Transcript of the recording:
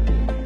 Bye.